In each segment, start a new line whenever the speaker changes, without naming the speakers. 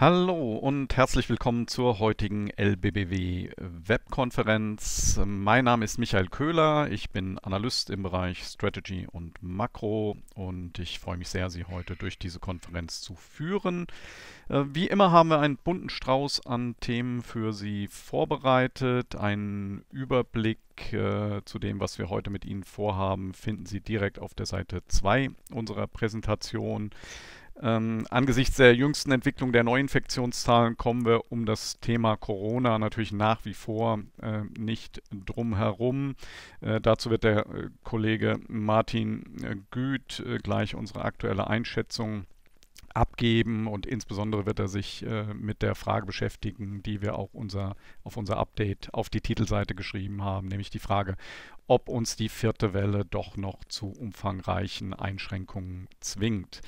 Hallo und herzlich willkommen zur heutigen LBBW Webkonferenz. Mein Name ist Michael Köhler, ich bin Analyst im Bereich Strategy und Makro und ich freue mich sehr, Sie heute durch diese Konferenz zu führen. Äh, wie immer haben wir einen bunten Strauß an Themen für Sie vorbereitet. Einen Überblick äh, zu dem, was wir heute mit Ihnen vorhaben, finden Sie direkt auf der Seite 2 unserer Präsentation. Ähm, angesichts der jüngsten Entwicklung der Neuinfektionszahlen kommen wir um das Thema Corona natürlich nach wie vor äh, nicht drum herum. Äh, dazu wird der äh, Kollege Martin äh, Güth äh, gleich unsere aktuelle Einschätzung abgeben und insbesondere wird er sich äh, mit der Frage beschäftigen, die wir auch unser, auf unser Update auf die Titelseite geschrieben haben, nämlich die Frage, ob uns die vierte Welle doch noch zu umfangreichen Einschränkungen zwingt.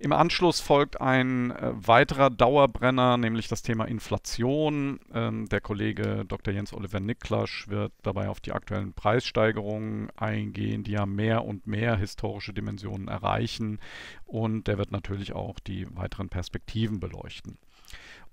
Im Anschluss folgt ein äh, weiterer Dauerbrenner, nämlich das Thema Inflation. Ähm, der Kollege Dr. Jens Oliver Niklasch wird dabei auf die aktuellen Preissteigerungen eingehen, die ja mehr und mehr historische Dimensionen erreichen. Und der wird natürlich auch die weiteren Perspektiven beleuchten.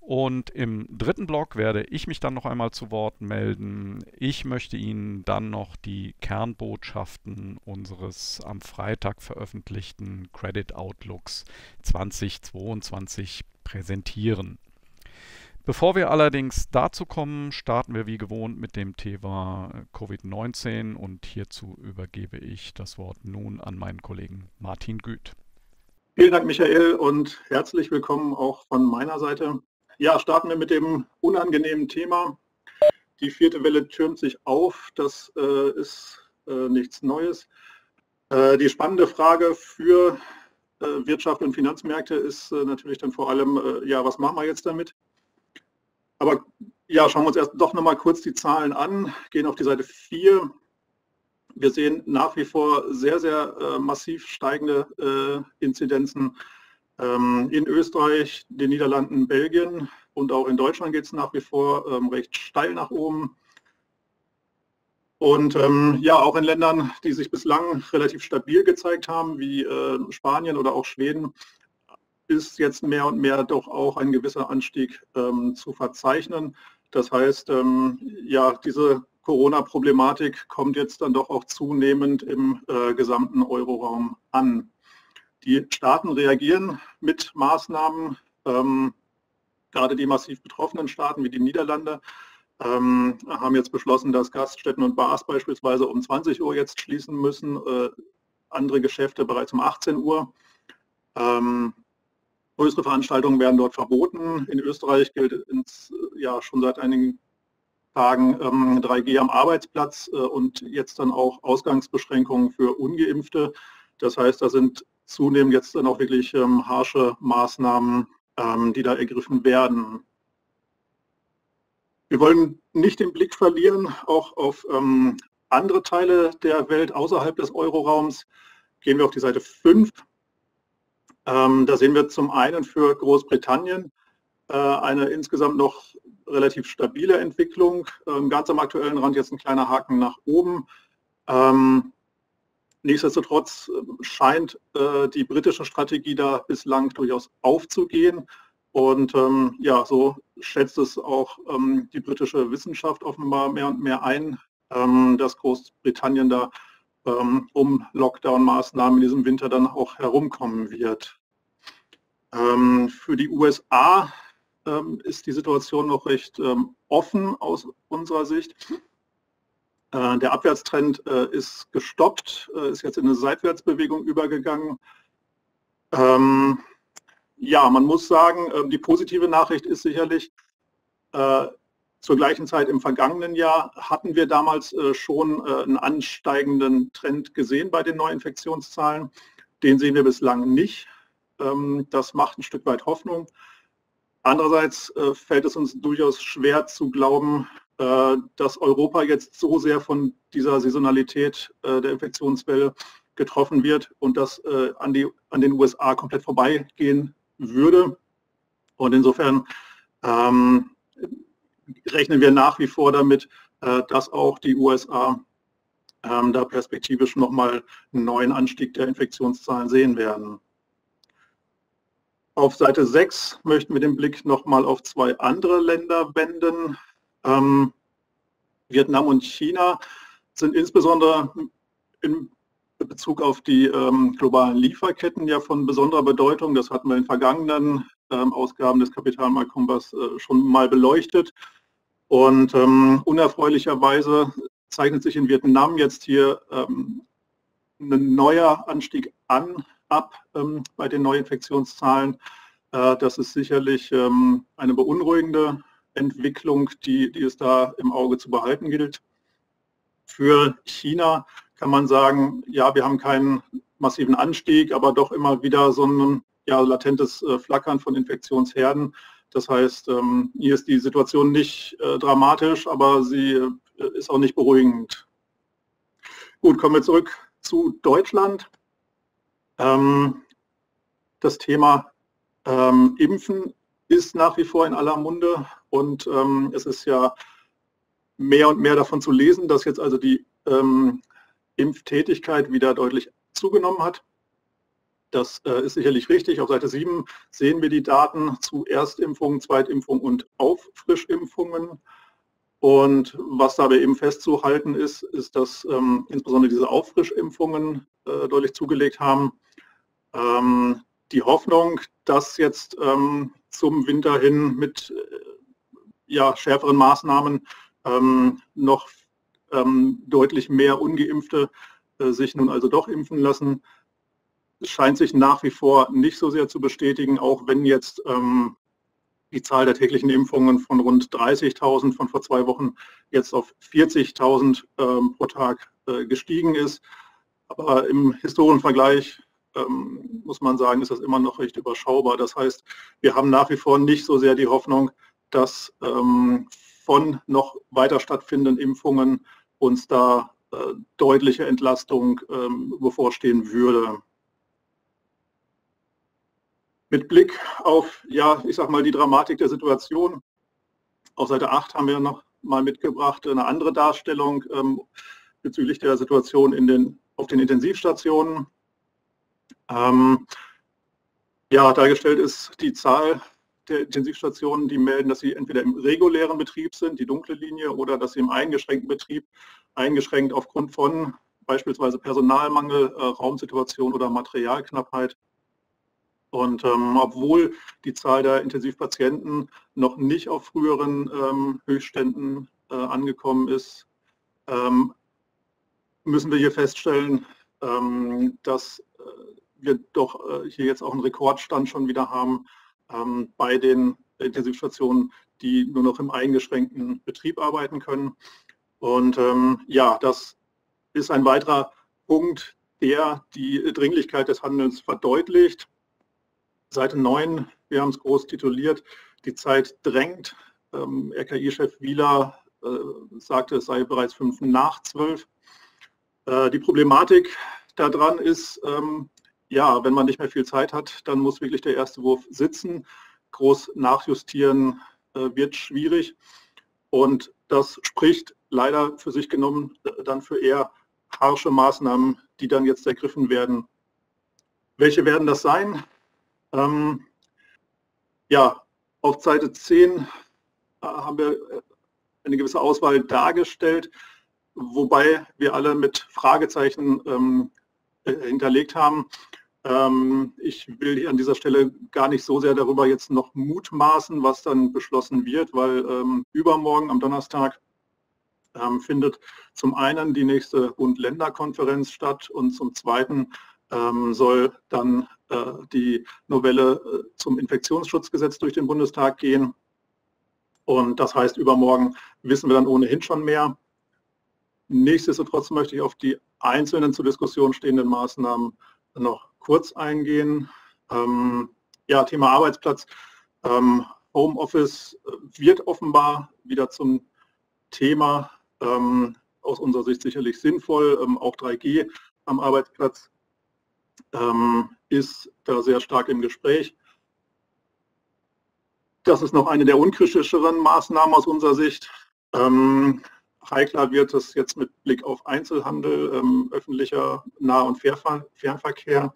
Und im dritten Block werde ich mich dann noch einmal zu Wort melden. Ich möchte Ihnen dann noch die Kernbotschaften unseres am Freitag veröffentlichten Credit Outlooks 2022 präsentieren. Bevor wir allerdings dazu kommen, starten wir wie gewohnt mit dem Thema Covid-19 und hierzu übergebe ich das Wort nun an meinen Kollegen Martin Güth.
Vielen Dank, Michael, und herzlich willkommen auch von meiner Seite. Ja, starten wir mit dem unangenehmen Thema. Die vierte Welle türmt sich auf. Das äh, ist äh, nichts Neues. Äh, die spannende Frage für Wirtschaft und Finanzmärkte ist äh, natürlich dann vor allem, äh, ja, was machen wir jetzt damit? Aber ja, schauen wir uns erst doch nochmal kurz die Zahlen an, gehen auf die Seite 4. Wir sehen nach wie vor sehr, sehr massiv steigende Inzidenzen ähm, in Österreich, den Niederlanden, Belgien und auch in Deutschland geht es nach wie vor ähm, recht steil nach oben. Und ähm, ja, auch in Ländern, die sich bislang relativ stabil gezeigt haben, wie äh, Spanien oder auch Schweden, ist jetzt mehr und mehr doch auch ein gewisser Anstieg ähm, zu verzeichnen. Das heißt, ähm, ja, diese Corona-Problematik kommt jetzt dann doch auch zunehmend im äh, gesamten Euroraum an. Die Staaten reagieren mit Maßnahmen, ähm, gerade die massiv betroffenen Staaten wie die Niederlande ähm, haben jetzt beschlossen, dass Gaststätten und Bars beispielsweise um 20 Uhr jetzt schließen müssen, äh, andere Geschäfte bereits um 18 Uhr. Ähm, größere Veranstaltungen werden dort verboten. In Österreich gilt ins, ja schon seit einigen Tagen ähm, 3G am Arbeitsplatz äh, und jetzt dann auch Ausgangsbeschränkungen für ungeimpfte. Das heißt, da sind zunehmend jetzt dann auch wirklich ähm, harsche Maßnahmen, ähm, die da ergriffen werden. Wir wollen nicht den Blick verlieren, auch auf ähm, andere Teile der Welt außerhalb des Euroraums. Gehen wir auf die Seite 5. Ähm, da sehen wir zum einen für Großbritannien äh, eine insgesamt noch relativ stabile Entwicklung. Ähm, ganz am aktuellen Rand jetzt ein kleiner Haken nach oben. Ähm, Nichtsdestotrotz ähm, scheint äh, die britische Strategie da bislang durchaus aufzugehen. Und ähm, ja, so schätzt es auch ähm, die britische Wissenschaft offenbar mehr und mehr ein, ähm, dass Großbritannien da ähm, um Lockdown-Maßnahmen in diesem Winter dann auch herumkommen wird. Ähm, für die USA ist die Situation noch recht offen aus unserer Sicht. Äh, der Abwärtstrend äh, ist gestoppt, äh, ist jetzt in eine Seitwärtsbewegung übergegangen. Ähm, ja, man muss sagen, die positive Nachricht ist sicherlich, zur gleichen Zeit im vergangenen Jahr hatten wir damals schon einen ansteigenden Trend gesehen bei den Neuinfektionszahlen. Den sehen wir bislang nicht. Ähm, das macht ein Stück weit Hoffnung. Andererseits fällt es uns durchaus schwer zu glauben, äh, dass Europa jetzt so sehr von dieser Saisonalität äh, der Infektionswelle getroffen wird und das äh, an, die, an den USA komplett vorbeigehen würde. Und insofern ähm, rechnen wir nach wie vor damit, äh, dass auch die USA ähm, da perspektivisch nochmal einen neuen Anstieg der Infektionszahlen sehen werden. Auf Seite 6 möchten wir den Blick nochmal auf zwei andere Länder wenden. Ähm, Vietnam und China sind insbesondere in Bezug auf die ähm, globalen Lieferketten ja von besonderer Bedeutung. Das hatten wir in vergangenen ähm, Ausgaben des Kapitalmarktkompass äh, schon mal beleuchtet. Und ähm, unerfreulicherweise zeichnet sich in Vietnam jetzt hier ähm, ein neuer Anstieg an, ab ähm, bei den Neuinfektionszahlen. Äh, das ist sicherlich ähm, eine beunruhigende Entwicklung, die, die es da im Auge zu behalten gilt. Für China kann man sagen, ja, wir haben keinen massiven Anstieg, aber doch immer wieder so ein ja, latentes äh, Flackern von Infektionsherden. Das heißt, ähm, hier ist die Situation nicht äh, dramatisch, aber sie äh, ist auch nicht beruhigend. Gut, kommen wir zurück zu Deutschland. Ähm, das Thema ähm, Impfen ist nach wie vor in aller Munde und es ist ja mehr und mehr davon zu lesen, dass jetzt also die Impftätigkeit wieder deutlich zugenommen hat. Das äh, ist sicherlich richtig. Auf Seite 7 sehen wir die Daten zu Erstimpfungen, Zweitimpfungen und Auffrischimpfungen. Und was dabei eben festzuhalten ist, ist, dass ähm, insbesondere diese Auffrischimpfungen äh, deutlich zugelegt haben. Ähm, die Hoffnung, dass jetzt ähm, zum Winter hin mit äh, ja, schärferen Maßnahmen ähm, noch ähm, deutlich mehr ungeimpfte äh, sich nun also doch impfen lassen, scheint sich nach wie vor nicht so sehr zu bestätigen, auch wenn jetzt ähm, die Zahl der täglichen Impfungen von rund 30.000 von vor zwei Wochen jetzt auf 40.000 ähm, pro Tag äh, gestiegen ist. Aber im Historienvergleich ähm, muss man sagen, ist das immer noch recht überschaubar. Das heißt, wir haben nach wie vor nicht so sehr die Hoffnung, dass ähm, von noch weiter stattfindenden Impfungen uns da äh, deutliche Entlastung ähm, bevorstehen würde. Mit Blick auf, ja, ich sag mal, die Dramatik der Situation, auf Seite 8 haben wir noch mal mitgebracht eine andere Darstellung ähm, bezüglich der Situation in den, auf den Intensivstationen. Ähm, ja, dargestellt ist die Zahl der Intensivstationen, die melden, dass sie entweder im regulären Betrieb sind, die dunkle Linie, oder dass sie im eingeschränkten Betrieb, eingeschränkt aufgrund von beispielsweise Personalmangel, äh, Raumsituation oder Materialknappheit. Und ähm, obwohl die Zahl der Intensivpatienten noch nicht auf früheren ähm, Höchstständen äh, angekommen ist, ähm, müssen wir hier feststellen, ähm, dass äh, wir doch äh, hier jetzt auch einen Rekordstand schon wieder haben ähm, bei den Intensivstationen, die nur noch im eingeschränkten Betrieb arbeiten können. Und ähm, ja, das ist ein weiterer Punkt, der die Dringlichkeit des Handelns verdeutlicht. Seite 9, wir haben es groß tituliert, die Zeit drängt. Ähm, RKI-Chef Wieler äh, sagte, es sei bereits fünf nach zwölf. Äh, die Problematik daran ist, ähm, ja, wenn man nicht mehr viel Zeit hat, dann muss wirklich der erste Wurf sitzen. Groß nachjustieren äh, wird schwierig. Und das spricht leider für sich genommen äh, dann für eher harsche Maßnahmen, die dann jetzt ergriffen werden. Welche werden das sein? Ähm, ja, auf Seite 10 äh, haben wir äh, eine gewisse Auswahl dargestellt, wobei wir alle mit Fragezeichen ähm, äh, hinterlegt haben. Ähm, ich will an dieser Stelle gar nicht so sehr darüber jetzt noch mutmaßen, was dann beschlossen wird, weil ähm, übermorgen am Donnerstag ähm, findet zum einen die nächste Bund-Länder-Konferenz statt und zum zweiten soll dann äh, die Novelle äh, zum Infektionsschutzgesetz durch den Bundestag gehen. Und das heißt, übermorgen wissen wir dann ohnehin schon mehr. Nichtsdestotrotz möchte ich auf die einzelnen zur Diskussion stehenden Maßnahmen noch kurz eingehen. Ähm, ja, Thema Arbeitsplatz. Ähm, Homeoffice wird offenbar wieder zum Thema. Ähm, aus unserer Sicht sicherlich sinnvoll. Ähm, auch 3G am Arbeitsplatz ähm, ist da sehr stark im Gespräch. Das ist noch eine der unkritischeren Maßnahmen aus unserer Sicht. Ähm, heikler wird es jetzt mit Blick auf Einzelhandel, ähm, öffentlicher Nah- und Fernverkehr.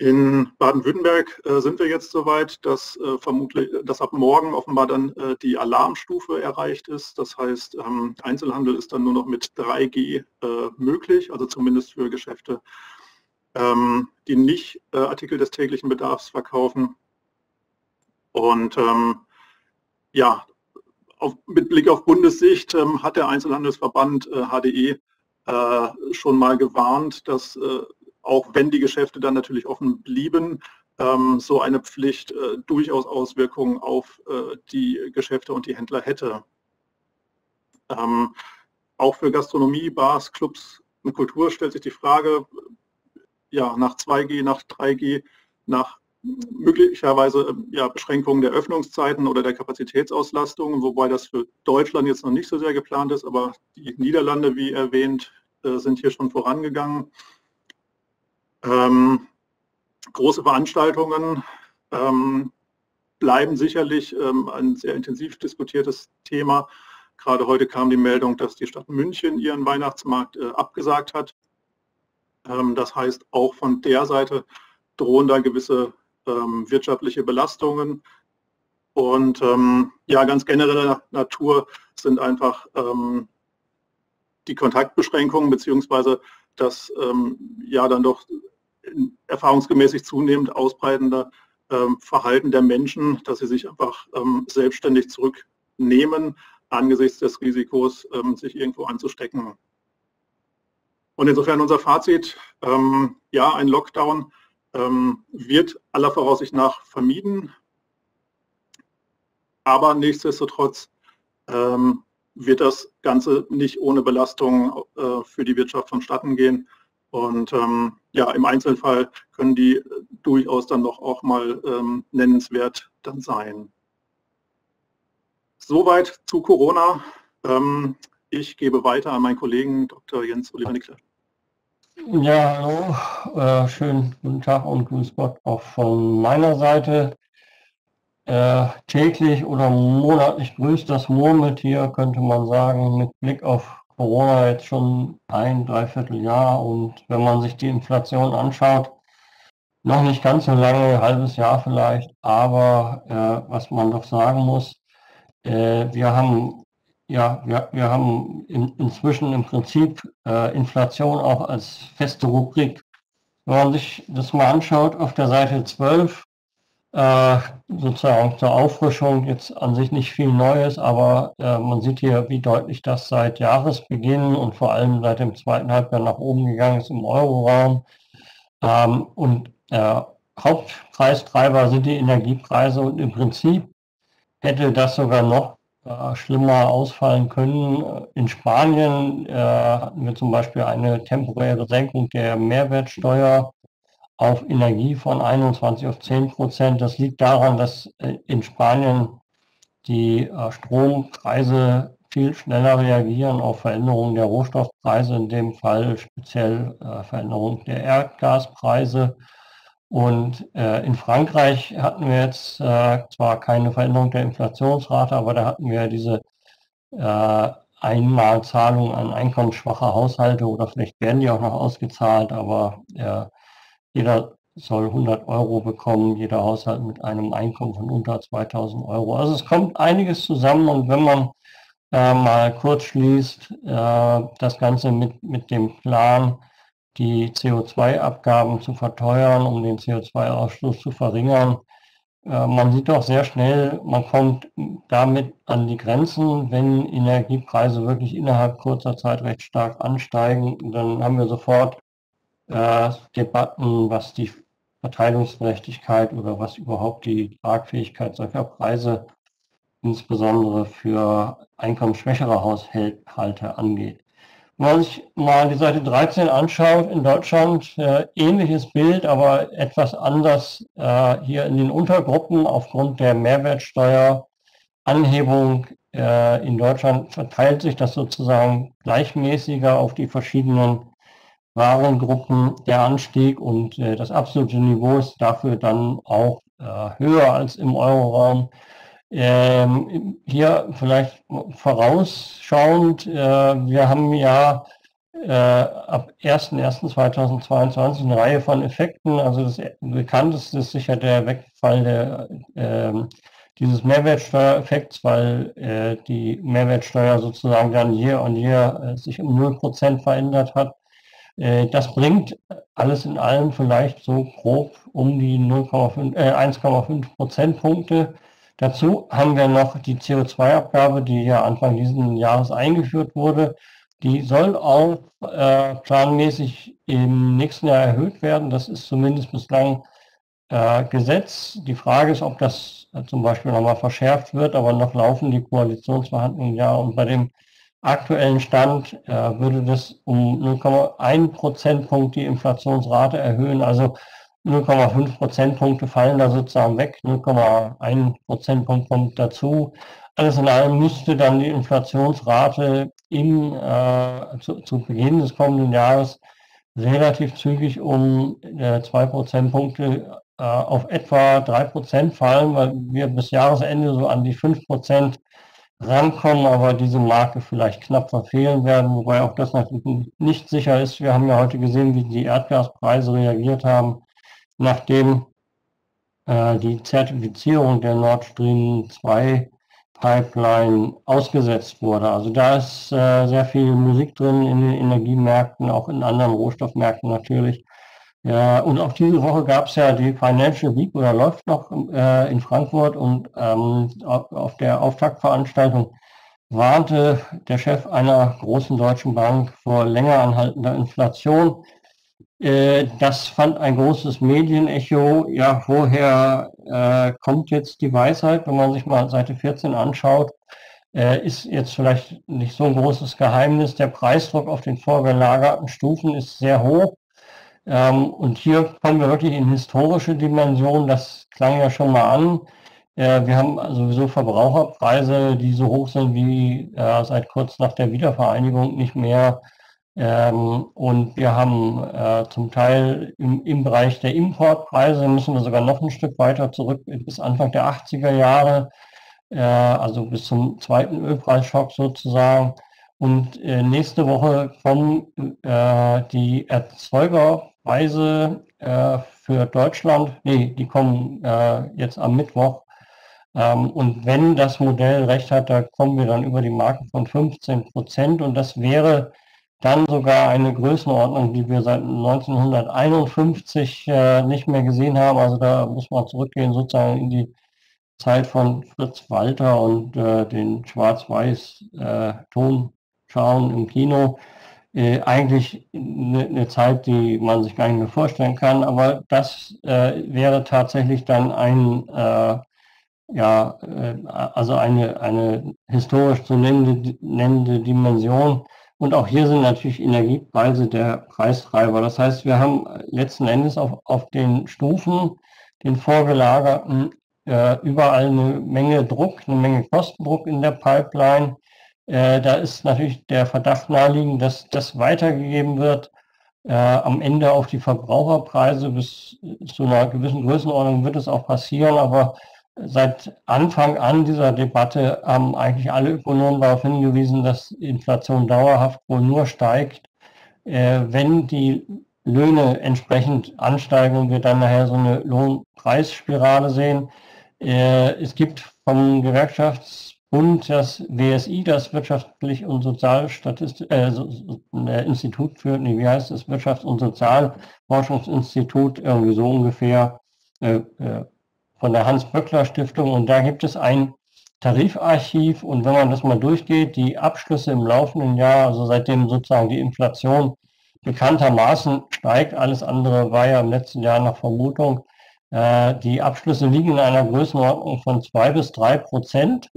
In Baden-Württemberg äh, sind wir jetzt soweit, dass äh, vermutlich, dass ab morgen offenbar dann äh, die Alarmstufe erreicht ist. Das heißt, ähm, Einzelhandel ist dann nur noch mit 3G äh, möglich, also zumindest für Geschäfte, ähm, die nicht äh, Artikel des täglichen Bedarfs verkaufen. Und ähm, ja, auf, mit Blick auf Bundessicht ähm, hat der Einzelhandelsverband HDE äh, schon mal gewarnt, dass auch wenn die Geschäfte dann natürlich offen blieben, ähm, so eine Pflicht äh, durchaus Auswirkungen auf äh, die Geschäfte und die Händler hätte. Ähm, auch für Gastronomie, Bars, Clubs und Kultur stellt sich die Frage, ja, nach 2G, nach 3G, nach möglicherweise ähm, ja, Beschränkungen der Öffnungszeiten oder der Kapazitätsauslastung, wobei das für Deutschland jetzt noch nicht so sehr geplant ist, aber die Niederlande, wie erwähnt, äh, sind hier schon vorangegangen. Ähm, große Veranstaltungen ähm, bleiben sicherlich ähm, ein sehr intensiv diskutiertes Thema. Gerade heute kam die Meldung, dass die Stadt München ihren Weihnachtsmarkt äh, abgesagt hat. Ähm, das heißt, auch von der Seite drohen da gewisse ähm, wirtschaftliche Belastungen. Und ähm, ja, ganz generelle Natur sind einfach die Kontaktbeschränkungen beziehungsweise das ja dann doch erfahrungsgemäß zunehmend ausbreitende ähm, Verhalten der Menschen, dass sie sich einfach ähm, selbstständig zurücknehmen angesichts des Risikos, ähm, sich irgendwo anzustecken. Und insofern unser Fazit, ähm, ja, ein Lockdown ähm, wird aller Voraussicht nach vermieden, aber nichtsdestotrotz ähm, wird das Ganze nicht ohne Belastung äh, für die Wirtschaft vonstatten gehen. Und ähm, ja, im Einzelfall können die durchaus dann doch auch mal ähm, nennenswert dann sein. Soweit zu Corona. Ähm, ich gebe weiter an meinen Kollegen Dr. Jens Oliver Nickler.
Ja, hallo, äh, schönen guten Tag und grüß Gott auch von meiner Seite. Äh, täglich oder monatlich grüßt das Murmeltier, könnte man sagen, mit Blick auf Corona jetzt schon ein, dreiviertel Jahr. Und wenn man sich die Inflation anschaut, noch nicht ganz so lange, ein halbes Jahr vielleicht, aber äh, was man doch sagen muss, äh, wir haben ja, wir, wir haben in, inzwischen im Prinzip äh, Inflation auch als feste Rubrik. Wenn man sich das mal anschaut, auf der Seite 12 äh, sozusagen zur Auffrischung jetzt an sich nicht viel Neues, aber äh, man sieht hier, wie deutlich das seit Jahresbeginn und vor allem seit dem zweiten Halbjahr nach oben gegangen ist im Euroraum. Ähm, und äh, Hauptpreistreiber sind die Energiepreise und im Prinzip hätte das sogar noch äh, schlimmer ausfallen können. In Spanien äh, hatten wir zum Beispiel eine temporäre Senkung der Mehrwertsteuer auf Energie von 21 auf 10 Prozent. Das liegt daran, dass äh, in Spanien die äh, Strompreise viel schneller reagieren auf Veränderungen der Rohstoffpreise, in dem Fall speziell äh, Veränderungen der Erdgaspreise. Und in Frankreich hatten wir jetzt zwar keine Veränderung der Inflationsrate, aber da hatten wir diese Einmalzahlung an einkommensschwache Haushalte oder vielleicht werden die auch noch ausgezahlt, aber jeder soll 100 Euro bekommen, jeder Haushalt mit einem Einkommen von unter 2000 Euro. Also es kommt einiges zusammen und wenn man äh, mal kurz schließt, äh, das Ganze mit, mit dem Plan, die CO2-Abgaben zu verteuern, um den CO2-Ausstoß zu verringern, äh, man sieht doch sehr schnell, man kommt damit an die Grenzen, wenn Energiepreise wirklich innerhalb kurzer Zeit recht stark ansteigen, dann haben wir sofort äh, Debatten, was die Verteilungsgerechtigkeit oder was überhaupt die Tragfähigkeit solcher Preise insbesondere für einkommensschwächere Haushalte angeht. Wenn man sich mal die Seite 13 anschaut, in Deutschland äh, ähnliches Bild, aber etwas anders äh, hier in den Untergruppen aufgrund der Mehrwertsteueranhebung äh, in Deutschland verteilt sich das sozusagen gleichmäßiger auf die verschiedenen Warengruppen der Anstieg und äh, das absolute Niveau ist dafür dann auch äh, höher als im Euroraum. Ähm, hier vielleicht vorausschauend, äh, wir haben ja äh, ab 01.01.2022 eine Reihe von Effekten. Also das bekannteste ist sicher der Wegfall der, äh, dieses Mehrwertsteuereffekts, weil äh, die Mehrwertsteuer sozusagen dann year on year sich um 0% verändert hat. Äh, das bringt alles in allem vielleicht so grob um die 1,5 äh, Prozentpunkte. Dazu haben wir noch die CO2-Abgabe, die ja Anfang dieses Jahres eingeführt wurde. Die soll auch äh, planmäßig im nächsten Jahr erhöht werden. Das ist zumindest bislang äh, Gesetz. Die Frage ist, ob das zum Beispiel nochmal verschärft wird, aber noch laufen die Koalitionsverhandlungen ja. Und bei dem aktuellen Stand äh, würde das um 0,1 Prozentpunkt die Inflationsrate erhöhen. Also 0,5 Prozentpunkte fallen da sozusagen weg, 0,1 Prozentpunkt kommt dazu. Alles in allem müsste dann die Inflationsrate im, äh, zu, zu, Beginn des kommenden Jahres relativ zügig um äh, 2 Prozentpunkte äh, auf etwa 3 Prozent fallen, weil wir bis Jahresende so an die 5 Prozent rankommen, aber diese Marke vielleicht knapp verfehlen werden, wobei auch das natürlich nicht sicher ist. Wir haben ja heute gesehen, wie die Erdgaspreise reagiert haben, nachdem äh, die Zertifizierung der Nord Stream 2 Pipeline ausgesetzt wurde. Also da ist äh, sehr viel Musik drin in den Energiemärkten, auch in anderen Rohstoffmärkten natürlich. Ja, und auch diese Woche gab es ja die Financial Week oder läuft noch äh, in Frankfurt und ähm, auf der Auftaktveranstaltung warnte der Chef einer großen deutschen Bank vor länger anhaltender Inflation. Äh, das fand ein großes Medienecho. Ja, woher äh, kommt jetzt die Weisheit, wenn man sich mal Seite 14 anschaut? Äh, ist jetzt vielleicht nicht so ein großes Geheimnis. Der Preisdruck auf den vorgelagerten Stufen ist sehr hoch. Ähm, und hier kommen wir wirklich in historische Dimensionen. Das klang ja schon mal an. Äh, wir haben sowieso Verbraucherpreise, die so hoch sind wie äh, seit kurz nach der Wiedervereinigung nicht mehr. Ähm, und wir haben äh, zum Teil im, im, Bereich der Importpreise, müssen wir sogar noch ein Stück weiter zurück bis Anfang der 80er Jahre, äh, also bis zum zweiten Ölpreisschock sozusagen. Und äh, nächste Woche kommen äh, die Erzeuger Preise äh, für Deutschland, nee, die kommen äh, jetzt am Mittwoch. Ähm, und wenn das Modell recht hat, da kommen wir dann über die Marke von 15 Prozent. Und das wäre dann sogar eine Größenordnung, die wir seit 1951 äh, nicht mehr gesehen haben. Also da muss man zurückgehen sozusagen in die Zeit von Fritz Walter und äh, den schwarz-weiß äh, Tonschauen im Kino äh, eigentlich eine, eine, Zeit, die man sich gar nicht mehr vorstellen kann. Aber das äh, wäre tatsächlich dann ein, äh, ja, also eine, eine historisch zu nennende, nennende Dimension. Und auch hier sind natürlich Energiepreise der Preistreiber. Das heißt, wir haben letzten Endes auf, auf den Stufen, den vorgelagerten, äh, überall eine Menge Druck, eine Menge Kostendruck in der Pipeline äh, da ist natürlich der Verdacht naheliegend, dass das weitergegeben wird. Äh, am Ende auf die Verbraucherpreise bis zu einer gewissen Größenordnung wird es auch passieren, aber seit Anfang an dieser Debatte haben eigentlich alle Ökonomen darauf hingewiesen, dass Inflation dauerhaft wohl nur steigt, äh, wenn die Löhne entsprechend ansteigen und wir dann nachher so eine Lohnpreisspirale sehen. Äh, es gibt vom Gewerkschafts und das WSI, das Wirtschaftlich- und Sozialstatistik, äh, äh, Institut für, nee, wie heißt das, Wirtschafts- und Sozialforschungsinstitut, irgendwie so ungefähr, äh, äh, von der Hans-Böckler-Stiftung. Und da gibt es ein Tarifarchiv. Und wenn man das mal durchgeht, die Abschlüsse im laufenden Jahr, also seitdem sozusagen die Inflation bekanntermaßen steigt, alles andere war ja im letzten Jahr nach Vermutung, äh, die Abschlüsse liegen in einer Größenordnung von zwei bis drei Prozent.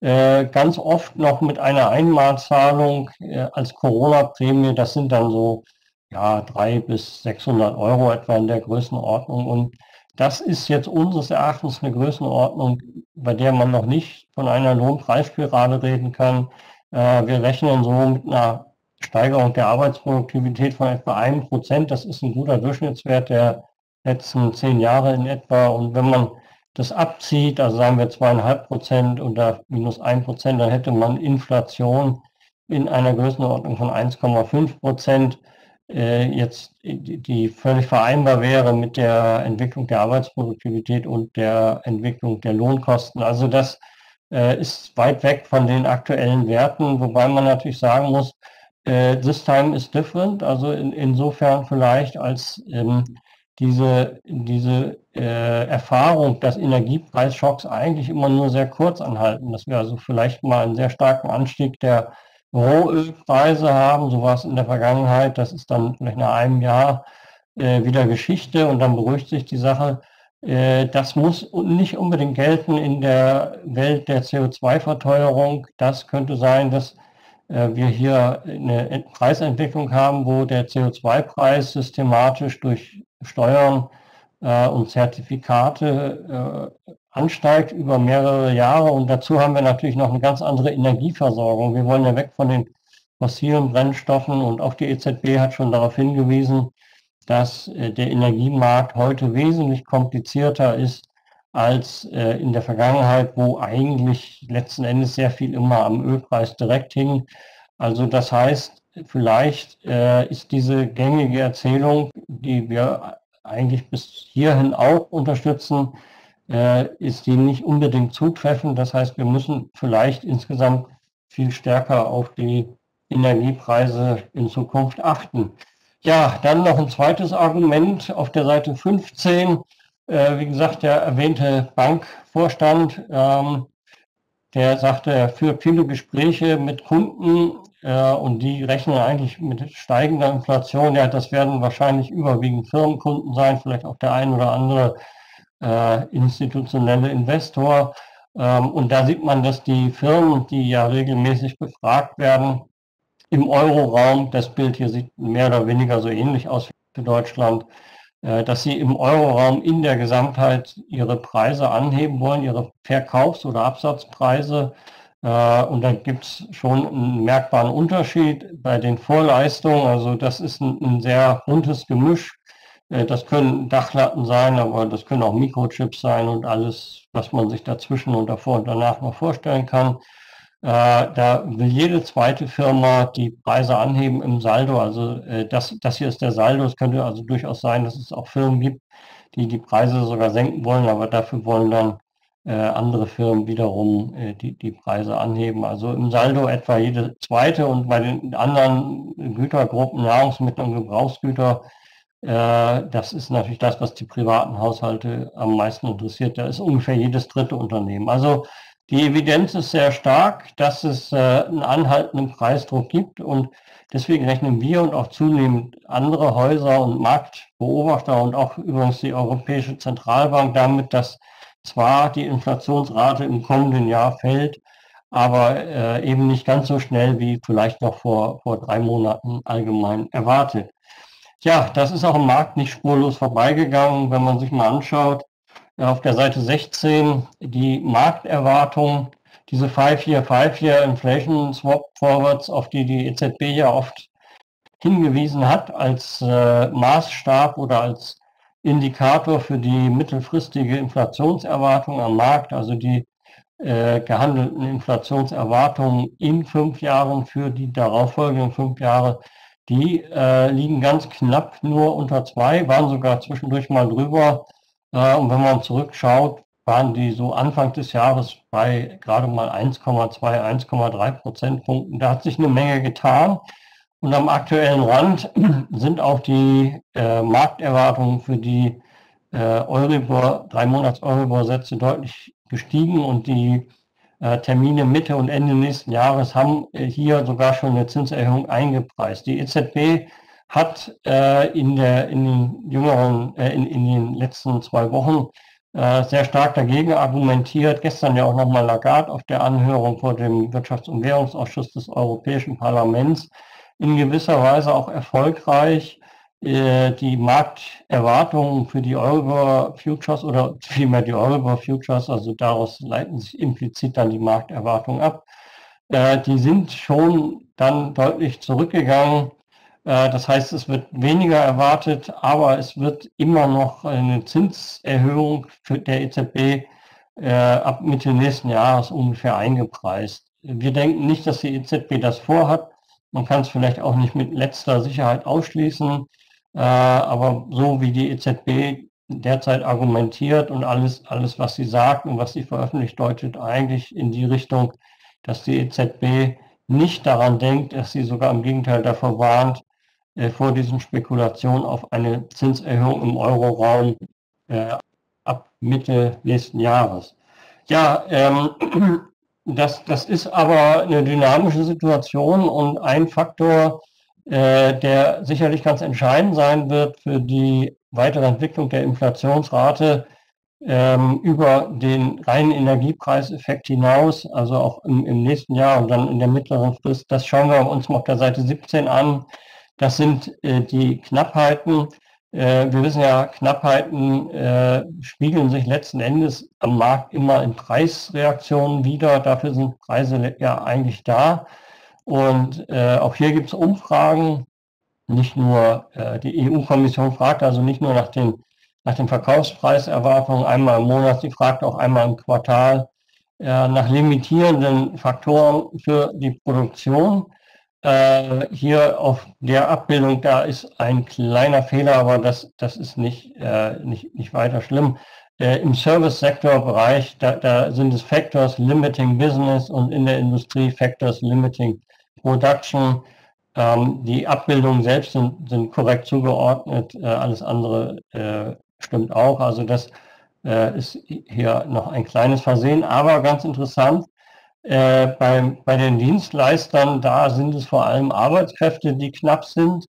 Äh, ganz oft noch mit einer Einmalzahlung äh, als Corona-Prämie. Das sind dann so ja, 300 bis 600 Euro etwa in der Größenordnung. Und das ist jetzt unseres Erachtens eine Größenordnung, bei der man noch nicht von einer Lohnpreisspirale reden kann. Äh, wir rechnen so mit einer Steigerung der Arbeitsproduktivität von etwa einem Prozent. Das ist ein guter Durchschnittswert der letzten zehn Jahre in etwa. Und wenn man das abzieht, also sagen wir zweieinhalb Prozent oder minus ein Prozent, dann hätte man Inflation in einer Größenordnung von 1,5 Prozent jetzt die völlig vereinbar wäre mit der Entwicklung der Arbeitsproduktivität und der Entwicklung der Lohnkosten. Also das äh, ist weit weg von den aktuellen Werten, wobei man natürlich sagen muss, äh, this time is different. Also in, insofern vielleicht als ähm, diese, diese äh, Erfahrung, dass Energiepreisschocks eigentlich immer nur sehr kurz anhalten, dass wir also vielleicht mal einen sehr starken Anstieg der Rohölpreise haben, so war es in der Vergangenheit, das ist dann vielleicht nach einem Jahr äh, wieder Geschichte und dann beruhigt sich die Sache. Äh, das muss nicht unbedingt gelten in der Welt der CO2-Verteuerung. Das könnte sein, dass äh, wir hier eine Preisentwicklung haben, wo der CO2-Preis systematisch durch Steuern äh, und Zertifikate äh, ansteigt über mehrere Jahre. Und dazu haben wir natürlich noch eine ganz andere Energieversorgung. Wir wollen ja weg von den fossilen Brennstoffen und auch die EZB hat schon darauf hingewiesen, dass äh, der Energiemarkt heute wesentlich komplizierter ist als äh, in der Vergangenheit, wo eigentlich letzten Endes sehr viel immer am Ölpreis direkt hing. Also das heißt, vielleicht äh, ist diese gängige Erzählung, die wir eigentlich bis hierhin auch unterstützen, ist die nicht unbedingt zutreffend. Das heißt, wir müssen vielleicht insgesamt viel stärker auf die Energiepreise in Zukunft achten. Ja, dann noch ein zweites Argument auf der Seite 15. Äh, wie gesagt, der erwähnte Bankvorstand, ähm, der sagte, er führt viele Gespräche mit Kunden äh, und die rechnen eigentlich mit steigender Inflation. Ja, das werden wahrscheinlich überwiegend Firmenkunden sein, vielleicht auch der ein oder andere äh, institutionelle Investor. Ähm, und da sieht man, dass die Firmen, die ja regelmäßig befragt werden, im Euroraum, das Bild hier sieht mehr oder weniger so ähnlich aus für Deutschland, äh, dass sie im Euroraum in der Gesamtheit ihre Preise anheben wollen, ihre Verkaufs- oder Absatzpreise äh, und dann gibt es schon einen merkbaren Unterschied bei den Vorleistungen. Also das ist ein, ein sehr buntes Gemisch. Äh, das können Dachlatten sein, aber das können auch Mikrochips sein und alles, was man sich dazwischen und davor und danach noch vorstellen kann. Äh, da will jede zweite Firma die Preise anheben im Saldo. Also das, das hier ist der Saldo. Es könnte also durchaus sein, dass es auch Firmen gibt, die die Preise sogar senken wollen, aber dafür wollen dann äh, andere Firmen wiederum äh, die, die Preise anheben. Also im Saldo etwa jede zweite und bei den anderen Gütergruppen, Nahrungsmittel und Gebrauchsgüter, äh, das ist natürlich das, was die privaten Haushalte am meisten interessiert. Da ist ungefähr jedes dritte Unternehmen. Also die Evidenz ist sehr stark, dass es äh, einen anhaltenden Preisdruck gibt und deswegen rechnen wir und auch zunehmend andere Häuser und Marktbeobachter und auch übrigens die Europäische Zentralbank damit, dass zwar die Inflationsrate im kommenden Jahr fällt, aber äh, eben nicht ganz so schnell wie vielleicht noch vor, vor drei Monaten allgemein erwartet. Ja, das ist auch im Markt nicht spurlos vorbeigegangen, wenn man sich mal anschaut. Auf der Seite 16 die Markterwartung, diese 5-Year, 5-Year Inflation Swap Forwards, auf die die EZB ja oft hingewiesen hat als äh, Maßstab oder als Indikator für die mittelfristige Inflationserwartung am Markt, also die äh, gehandelten Inflationserwartungen in fünf Jahren für die darauffolgenden fünf Jahre, die äh, liegen ganz knapp nur unter zwei, waren sogar zwischendurch mal drüber. Äh, und wenn man zurückschaut, waren die so Anfang des Jahres bei gerade mal 1,2, 1,3 Prozentpunkten. Da hat sich eine Menge getan. Und am aktuellen Rand sind auch die äh, Markterwartungen für die äh, Euribor, drei Monats Euribor-Sätze deutlich gestiegen und die Termine Mitte und Ende nächsten Jahres haben äh, hier sogar schon eine Zinserhöhung eingepreist. Die EZB hat äh, in, der, in den jüngeren, äh, in, in den letzten zwei Wochen sehr stark dagegen argumentiert. Gestern ja auch nochmal Lagarde auf der Anhörung vor dem Wirtschafts- und Währungsausschuss des Europäischen Parlaments in gewisser Weise auch erfolgreich äh, die Markterwartungen für die Euribor Futures oder vielmehr die Euribor Futures, also daraus leiten sich implizit dann die Markterwartungen ab, äh, die sind schon dann deutlich zurückgegangen. Äh, das heißt, es wird weniger erwartet, aber es wird immer noch eine Zinserhöhung für der EZB ab Mitte nächsten Jahres ungefähr eingepreist. wir denken nicht, dass die EZB das vorhat. Man kann es vielleicht auch nicht mit letzter Sicherheit ausschließen. Äh, aber so wie die EZB derzeit argumentiert und alles, alles, was sie sagt und was sie veröffentlicht, deutet eigentlich in die Richtung, dass die EZB nicht daran denkt, dass sie sogar im Gegenteil davor warnt, äh, vor diesen Spekulationen auf eine Zinserhöhung im Euroraum äh, ab Mitte nächsten Jahres. Ja, ähm, das, das ist aber eine dynamische Situation und ein Faktor, äh, der sicherlich ganz entscheidend sein wird für die weitere Entwicklung der Inflationsrate ähm, über den reinen Energiepreiseffekt hinaus, also auch im, im, nächsten Jahr und dann in der mittleren Frist. Das schauen wir uns mal auf der Seite 17 an. Das sind äh, die Knappheiten. Äh, wir wissen ja, Knappheiten äh, spiegeln sich letzten Endes am Markt immer in Preisreaktionen wieder. Dafür sind Preise ja eigentlich da. Und äh, auch hier gibt es Umfragen. Nicht nur äh, die EU-Kommission fragt also nicht nur nach den, nach den Verkaufspreiserwartungen einmal im Monat, sie fragt auch einmal im Quartal äh, nach limitierenden Faktoren für die Produktion. Äh, hier auf der Abbildung, da ist ein kleiner Fehler, aber das, das ist nicht, äh, nicht, nicht weiter schlimm. Äh, Im Service-Sektor-Bereich, da, da sind es Factors Limiting Business und in der Industrie Factors Limiting Production. Ähm, die Abbildungen selbst sind, sind korrekt zugeordnet, äh, alles andere äh, stimmt auch. Also das äh, ist hier noch ein kleines Versehen, aber ganz interessant. Äh, bei, bei den Dienstleistern, da sind es vor allem Arbeitskräfte, die knapp sind,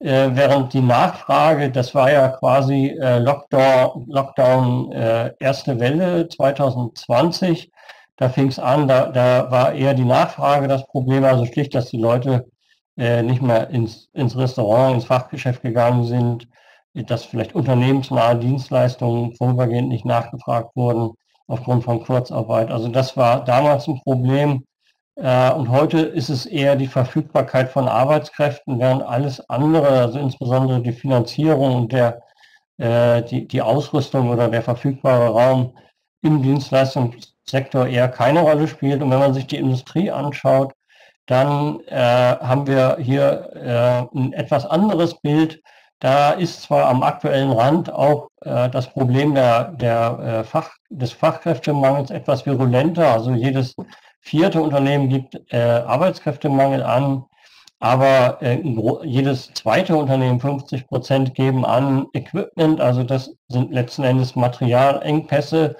äh, während die Nachfrage, das war ja quasi äh, Lockdown, Lockdown erste Welle 2020, da fing es an, da, da war eher die Nachfrage das Problem, also schlicht, dass die Leute äh, nicht mehr ins, ins Restaurant, ins Fachgeschäft gegangen sind, dass vielleicht unternehmensnahe Dienstleistungen vorübergehend nicht nachgefragt wurden aufgrund von Kurzarbeit. Also das war damals ein Problem. Äh, und heute ist es eher die Verfügbarkeit von Arbeitskräften, während alles andere, also insbesondere die Finanzierung und der, äh, die, die Ausrüstung oder der verfügbare Raum im Dienstleistungssektor eher keine Rolle spielt. Und wenn man sich die Industrie anschaut, dann äh, haben wir hier äh, ein etwas anderes Bild. Da ist zwar am aktuellen Rand auch äh, das Problem der, der, äh, Fach, des Fachkräftemangels etwas virulenter. Also jedes vierte Unternehmen gibt äh, Arbeitskräftemangel an, aber äh, jedes zweite Unternehmen, 50 Prozent, geben an Equipment. Also das sind letzten Endes Materialengpässe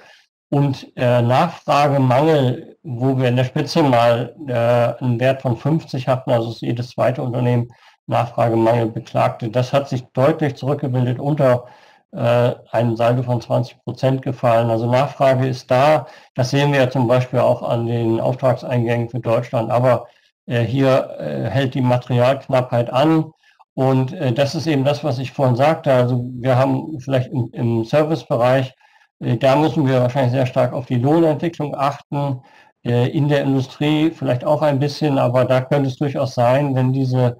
und äh, Nachfragemangel, wo wir in der Spitze mal äh, einen Wert von 50 hatten, also jedes zweite Unternehmen Nachfragemangel beklagte. Das hat sich deutlich zurückgebildet unter äh, einen Saldo von 20 Prozent gefallen. Also Nachfrage ist da. Das sehen wir ja zum Beispiel auch an den Auftragseingängen für Deutschland. Aber äh, hier äh, hält die Materialknappheit an. Und äh, das ist eben das, was ich vorhin sagte. Also wir haben vielleicht im, im Servicebereich, da müssen wir wahrscheinlich sehr stark auf die Lohnentwicklung achten. Äh, in der Industrie vielleicht auch ein bisschen, aber da könnte es durchaus sein, wenn diese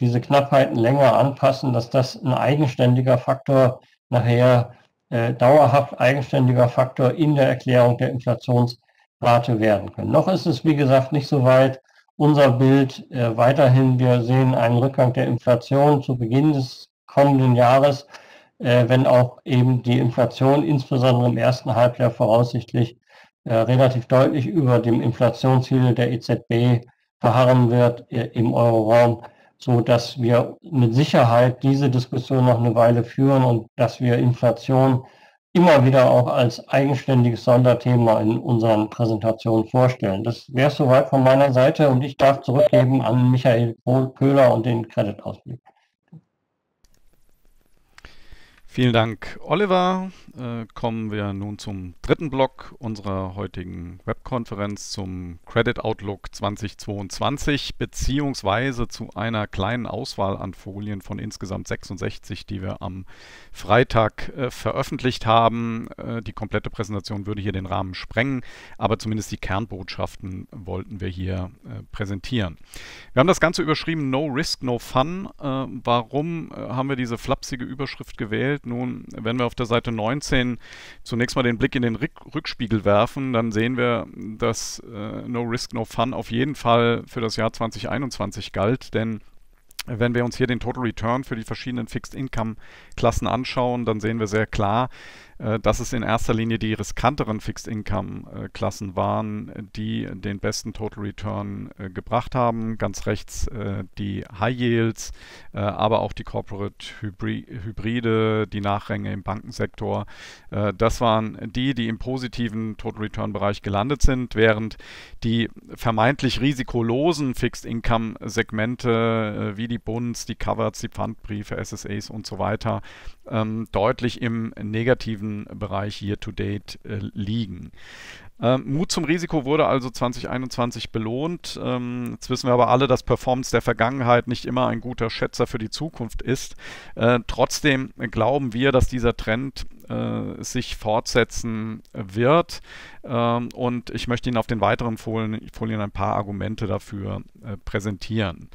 diese Knappheiten länger anpassen, dass das ein eigenständiger Faktor nachher äh, dauerhaft eigenständiger Faktor in der Erklärung der Inflationsrate werden können. Noch ist es, wie gesagt, nicht so weit. Unser Bild äh, weiterhin, wir sehen einen Rückgang der Inflation zu Beginn des kommenden Jahres, äh, wenn auch eben die Inflation insbesondere im ersten Halbjahr voraussichtlich äh, relativ deutlich über dem Inflationsziel der EZB verharren wird äh, im Euroraum so dass wir mit Sicherheit diese Diskussion noch eine Weile führen und dass wir Inflation immer wieder auch als eigenständiges Sonderthema in unseren Präsentationen vorstellen. Das wäre soweit von meiner Seite und ich darf zurückgeben an Michael Köhler und den Kreditausblick.
Vielen Dank, Oliver. Äh, kommen wir nun zum dritten Block unserer heutigen Webkonferenz zum Credit Outlook 2022 beziehungsweise zu einer kleinen Auswahl an Folien von insgesamt 66, die wir am Freitag äh, veröffentlicht haben. Äh, die komplette Präsentation würde hier den Rahmen sprengen, aber zumindest die Kernbotschaften wollten wir hier äh, präsentieren. Wir haben das Ganze überschrieben No Risk, No Fun. Äh, warum äh, haben wir diese flapsige Überschrift gewählt? Nun, wenn wir auf der Seite 19 zunächst mal den Blick in den Rückspiegel werfen, dann sehen wir, dass äh, No Risk, No Fun auf jeden Fall für das Jahr 2021 galt, denn wenn wir uns hier den Total Return für die verschiedenen Fixed Income Klassen anschauen, dann sehen wir sehr klar, dass es in erster Linie die riskanteren Fixed Income äh, Klassen waren, die den besten Total Return äh, gebracht haben. Ganz rechts die High Yields, aber auch die Corporate Hybride, die Nachränge im Bankensektor. Das waren die, die im positiven Total Return Bereich gelandet sind, während die vermeintlich risikolosen Fixed Income Segmente wie die Bunds, die Coverts, die Pfandbriefe, SSAs und so weiter ähm, deutlich im negativen Bereich year-to-date äh, liegen. Ähm, Mut zum Risiko wurde also 2021 belohnt. Ähm, jetzt wissen wir aber alle, dass Performance der Vergangenheit nicht immer ein guter Schätzer für die Zukunft ist. Äh, trotzdem glauben wir, dass dieser Trend äh, sich fortsetzen wird. Ähm, und ich möchte Ihnen auf den weiteren Folien, Folien ein paar Argumente dafür äh, präsentieren.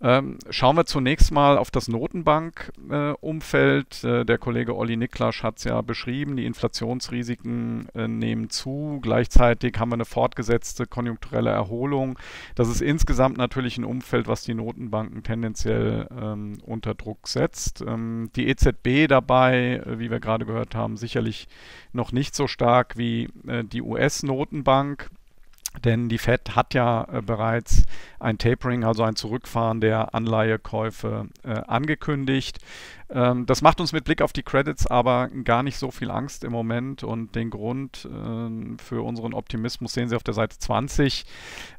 Ähm, schauen wir zunächst mal auf das Notenbank-Umfeld. Äh, äh, der Kollege Olli Niklasch hat es ja beschrieben, die Inflationsrisiken äh, nehmen zu. Gleichzeitig haben wir eine fortgesetzte konjunkturelle Erholung. Das ist insgesamt natürlich ein Umfeld, was die Notenbanken tendenziell ähm, unter Druck setzt. Ähm, die EZB dabei, äh, wie wir gerade gehört haben, sicherlich noch nicht so stark wie äh, die US-Notenbank. Denn die Fed hat ja äh, bereits ein Tapering, also ein Zurückfahren der Anleihekäufe äh, angekündigt. Ähm, das macht uns mit Blick auf die Credits aber gar nicht so viel Angst im Moment und den Grund äh, für unseren Optimismus sehen Sie auf der Seite 20.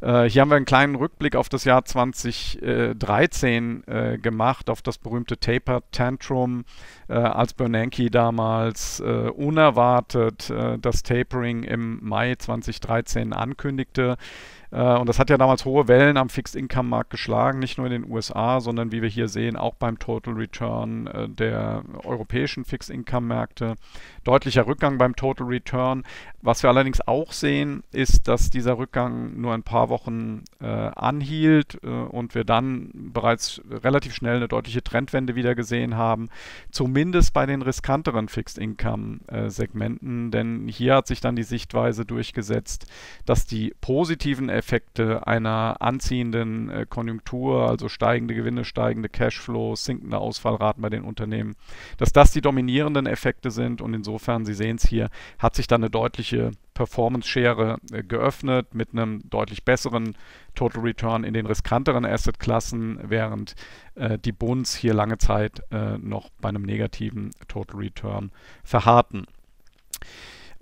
Äh, hier haben wir einen kleinen Rückblick auf das Jahr 2013 äh, gemacht, auf das berühmte Taper Tantrum, äh, als Bernanke damals äh, unerwartet äh, das Tapering im Mai 2013 ankündigte. Äh, und das hat ja damals hohe Wellen am Fixed-Income-Markt geschlagen, nicht nur in den USA, sondern wie wir hier sehen, auch beim Total Return äh, der europäischen Fixed-Income-Märkte. Deutlicher Rückgang beim Total Return. Was wir allerdings auch sehen, ist, dass dieser Rückgang nur ein paar Wochen äh, anhielt äh, und wir dann bereits relativ schnell eine deutliche Trendwende wieder gesehen haben, zumindest bei den riskanteren Fixed-Income-Segmenten, äh, denn hier hat sich dann die Sichtweise durchgesetzt, dass die positiven Effekte einer anziehenden äh, Konjunktur, also steigende Gewinne, steigende Cashflows, sinkende Ausfallraten bei den Unternehmen, dass das die dominierenden Effekte sind und insofern, Sie sehen es hier, hat sich dann eine deutliche Performance-Schere äh, geöffnet mit einem deutlich besseren Total Return in den riskanteren Asset-Klassen, während äh, die Bunds hier lange Zeit äh, noch bei einem negativen Total Return verharrten.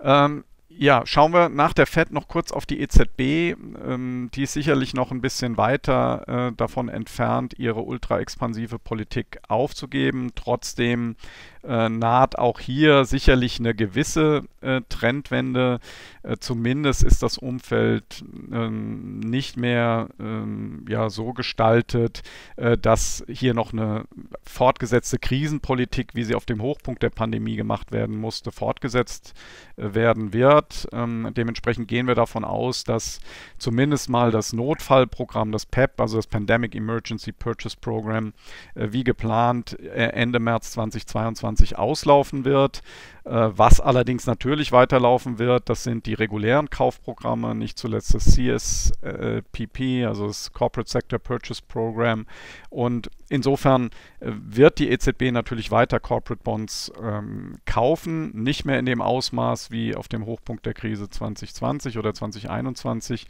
Ähm, ja, schauen wir nach der FED noch kurz auf die EZB. Ähm, die ist sicherlich noch ein bisschen weiter äh, davon entfernt, ihre ultra-expansive Politik aufzugeben. Trotzdem äh, naht auch hier sicherlich eine gewisse äh, Trendwende. Äh, zumindest ist das Umfeld ähm, nicht mehr ähm, ja, so gestaltet, äh, dass hier noch eine fortgesetzte Krisenpolitik, wie sie auf dem Hochpunkt der Pandemie gemacht werden musste, fortgesetzt äh, werden wird. Ähm, dementsprechend gehen wir davon aus, dass zumindest mal das Notfallprogramm, das PEP, also das Pandemic Emergency Purchase Program, äh, wie geplant Ende März 2022 2020 auslaufen wird. Äh, was allerdings natürlich weiterlaufen wird, das sind die regulären Kaufprogramme, nicht zuletzt das CSPP, also das Corporate Sector Purchase Program. Und insofern äh, wird die EZB natürlich weiter Corporate Bonds ähm, kaufen, nicht mehr in dem Ausmaß wie auf dem Hochpunkt der Krise 2020 oder 2021.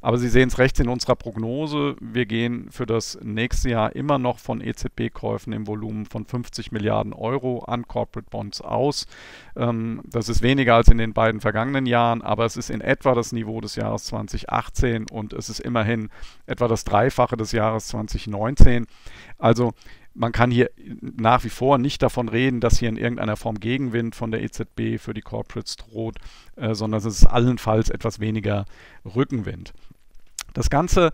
Aber Sie sehen es rechts in unserer Prognose. Wir gehen für das nächste Jahr immer noch von EZB-Käufen im Volumen von 50 Milliarden Euro an Corporate Bonds aus. Ähm, das ist weniger als in den beiden vergangenen Jahren, aber es ist in etwa das Niveau des Jahres 2018 und es ist immerhin etwa das Dreifache des Jahres 2019. Also man kann hier nach wie vor nicht davon reden, dass hier in irgendeiner Form Gegenwind von der EZB für die Corporates droht, äh, sondern es ist allenfalls etwas weniger Rückenwind. Das Ganze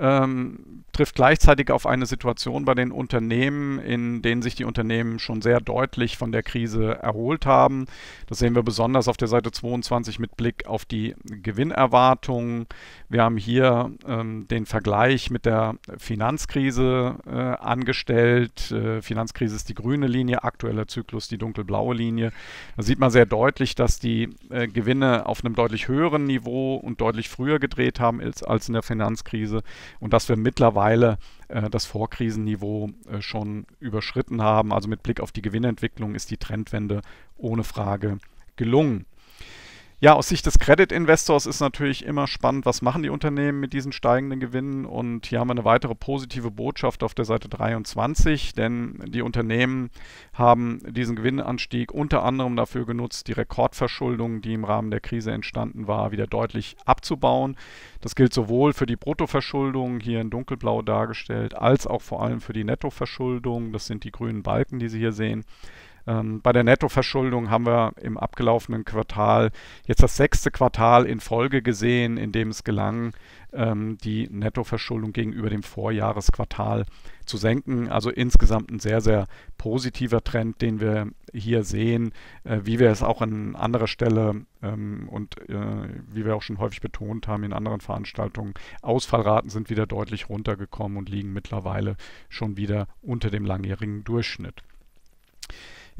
ähm, trifft gleichzeitig auf eine Situation bei den Unternehmen, in denen sich die Unternehmen schon sehr deutlich von der Krise erholt haben. Das sehen wir besonders auf der Seite 22 mit Blick auf die Gewinnerwartungen. Wir haben hier ähm, den Vergleich mit der Finanzkrise äh, angestellt. Äh, Finanzkrise ist die grüne Linie, aktueller Zyklus die dunkelblaue Linie. Da sieht man sehr deutlich, dass die äh, Gewinne auf einem deutlich höheren Niveau und deutlich früher gedreht haben als, als in der Finanzkrise und dass wir mittlerweile äh, das Vorkrisenniveau äh, schon überschritten haben. Also mit Blick auf die Gewinnentwicklung ist die Trendwende ohne Frage gelungen. Ja, aus Sicht des Credit-Investors ist natürlich immer spannend, was machen die Unternehmen mit diesen steigenden Gewinnen. Und hier haben wir eine weitere positive Botschaft auf der Seite 23, denn die Unternehmen haben diesen Gewinnanstieg unter anderem dafür genutzt, die Rekordverschuldung, die im Rahmen der Krise entstanden war, wieder deutlich abzubauen. Das gilt sowohl für die Bruttoverschuldung, hier in dunkelblau dargestellt, als auch vor allem für die Nettoverschuldung. Das sind die grünen Balken, die Sie hier sehen. Ähm, bei der Nettoverschuldung haben wir im abgelaufenen Quartal jetzt das sechste Quartal in Folge gesehen, in dem es gelang, ähm, die Nettoverschuldung gegenüber dem Vorjahresquartal zu senken. Also insgesamt ein sehr, sehr positiver Trend, den wir hier sehen, äh, wie wir es auch an anderer Stelle ähm, und äh, wie wir auch schon häufig betont haben in anderen Veranstaltungen, Ausfallraten sind wieder deutlich runtergekommen und liegen mittlerweile schon wieder unter dem langjährigen Durchschnitt.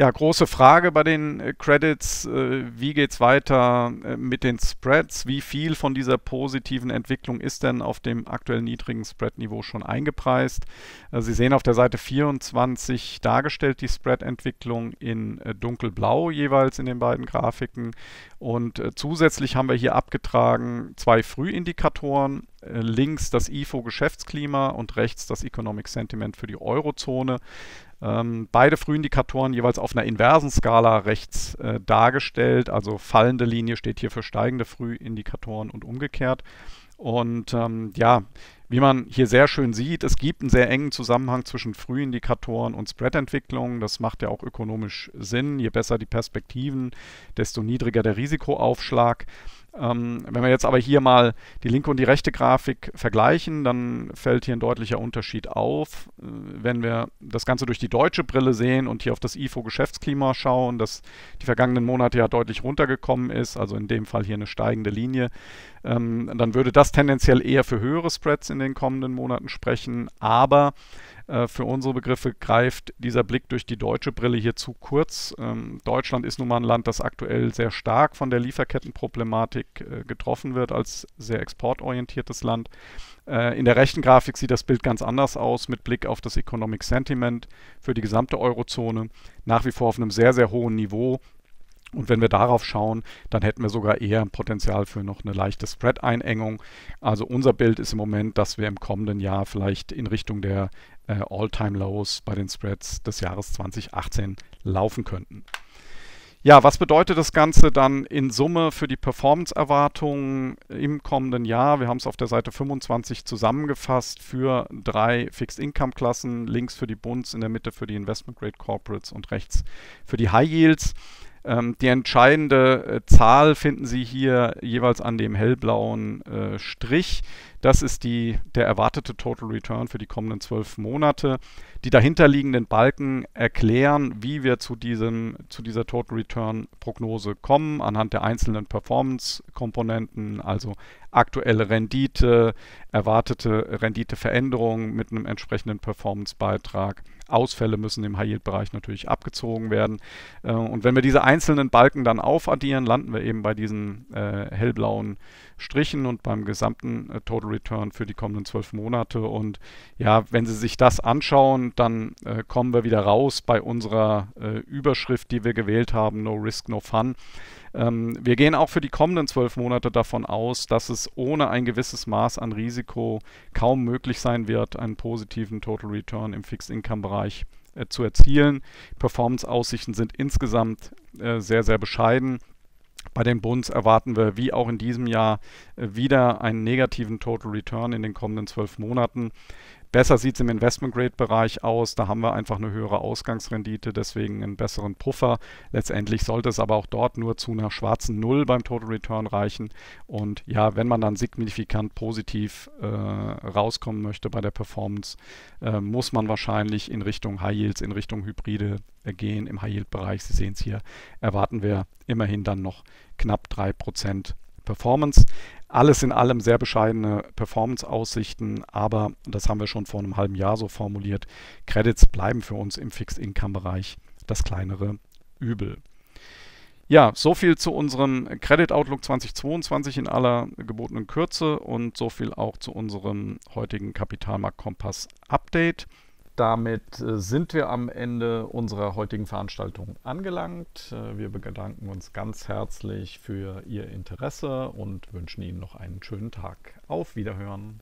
Ja, große Frage bei den äh, Credits. Äh, wie geht es weiter äh, mit den Spreads? Wie viel von dieser positiven Entwicklung ist denn auf dem aktuell niedrigen Spread-Niveau schon eingepreist? Sie sehen auf der Seite 24 dargestellt die Spread-Entwicklung in dunkelblau jeweils in den beiden Grafiken. Und zusätzlich haben wir hier abgetragen zwei Frühindikatoren. links das IFO-Geschäftsklima und rechts das Economic Sentiment für die Eurozone. Ähm, beide Frühindikatoren jeweils auf einer inversen Skala rechts äh, dargestellt. Also fallende Linie steht hier für steigende Frühindikatoren und umgekehrt. Und ähm, ja, wie man hier sehr schön sieht, es gibt einen sehr engen Zusammenhang zwischen Frühindikatoren und Spreadentwicklung. Das macht ja auch ökonomisch Sinn. Je besser die Perspektiven, desto niedriger der Risikoaufschlag. Ähm, wenn wir jetzt aber hier mal die linke und die rechte Grafik vergleichen, dann fällt hier ein deutlicher Unterschied auf. Äh, wenn wir das Ganze durch die deutsche Brille sehen und hier auf das IFO-Geschäftsklima schauen, das die vergangenen Monate ja deutlich runtergekommen ist, also in dem Fall hier eine steigende Linie, ähm, dann würde das tendenziell eher für höhere Spreads in den kommenden Monaten sprechen. Aber äh, für unsere Begriffe greift dieser Blick durch die deutsche Brille hier zu kurz. Ähm, Deutschland ist nun mal ein Land, das aktuell sehr stark von der Lieferkettenproblematik äh, getroffen wird als sehr exportorientiertes Land. Äh, in der rechten Grafik sieht das Bild ganz anders aus mit Blick auf das Economic Sentiment für die gesamte Eurozone. Nach wie vor auf einem sehr, sehr hohen Niveau. Und wenn wir darauf schauen, dann hätten wir sogar eher ein Potenzial für noch eine leichte Spread-Einengung. Also unser Bild ist im Moment, dass wir im kommenden Jahr vielleicht in Richtung der äh, All-Time-Lows bei den Spreads des Jahres 2018 laufen könnten. Ja, was bedeutet das Ganze dann in Summe für die Performance-Erwartungen im kommenden Jahr? Wir haben es auf der Seite 25 zusammengefasst für drei Fixed-Income-Klassen, links für die Bunds, in der Mitte für die Investment-Grade Corporates und rechts für die High Yields. Ähm, die entscheidende äh, Zahl finden Sie hier jeweils an dem hellblauen äh, Strich. Das ist die, der erwartete Total Return für die kommenden zwölf Monate. Die dahinterliegenden Balken erklären, wie wir zu, diesem, zu dieser Total Return Prognose kommen, anhand der einzelnen Performance-Komponenten, also aktuelle Rendite, erwartete Renditeveränderung mit einem entsprechenden Performance-Beitrag. Ausfälle müssen im High-Yield-Bereich natürlich abgezogen werden. Äh, und wenn wir diese einzelnen Balken dann aufaddieren, landen wir eben bei diesen äh, hellblauen Strichen und beim gesamten äh, Total Return für die kommenden zwölf Monate. Und ja, wenn Sie sich das anschauen, dann äh, kommen wir wieder raus bei unserer äh, Überschrift, die wir gewählt haben, No Risk, No Fun. Ähm, wir gehen auch für die kommenden zwölf Monate davon aus, dass es ohne ein gewisses Maß an Risiko kaum möglich sein wird, einen positiven Total Return im Fixed Income Bereich äh, zu erzielen. Performance-Aussichten sind insgesamt äh, sehr, sehr bescheiden. Bei den Bunds erwarten wir wie auch in diesem Jahr äh, wieder einen negativen Total Return in den kommenden zwölf Monaten. Besser sieht es im Investment-Grade-Bereich aus. Da haben wir einfach eine höhere Ausgangsrendite, deswegen einen besseren Puffer. Letztendlich sollte es aber auch dort nur zu einer schwarzen Null beim Total Return reichen. Und ja, wenn man dann signifikant positiv äh, rauskommen möchte bei der Performance, äh, muss man wahrscheinlich in Richtung High Yields, in Richtung Hybride äh, gehen. Im High Yield-Bereich, Sie sehen es hier, erwarten wir immerhin dann noch knapp 3% Performance. Alles in allem sehr bescheidene Performance-Aussichten, aber das haben wir schon vor einem halben Jahr so formuliert. Credits bleiben für uns im Fixed-Income-Bereich das kleinere Übel. Ja, so viel zu unserem Credit Outlook 2022 in aller gebotenen Kürze und so viel auch zu unserem heutigen Kapitalmarkt Kompass Update. Damit äh, sind wir am Ende unserer heutigen Veranstaltung angelangt. Äh, wir bedanken uns ganz herzlich für Ihr Interesse und wünschen Ihnen noch einen schönen Tag. Auf Wiederhören.